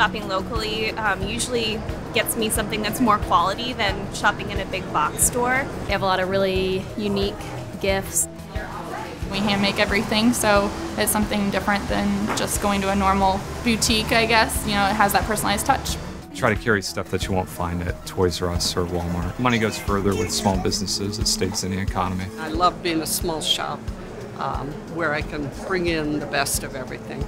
shopping locally um, usually gets me something that's more quality than shopping in a big box store. They have a lot of really unique gifts. We hand make everything, so it's something different than just going to a normal boutique, I guess. You know, it has that personalized touch. Try to carry stuff that you won't find at Toys R Us or Walmart. Money goes further with small businesses, it stays in the economy. I love being a small shop um, where I can bring in the best of everything.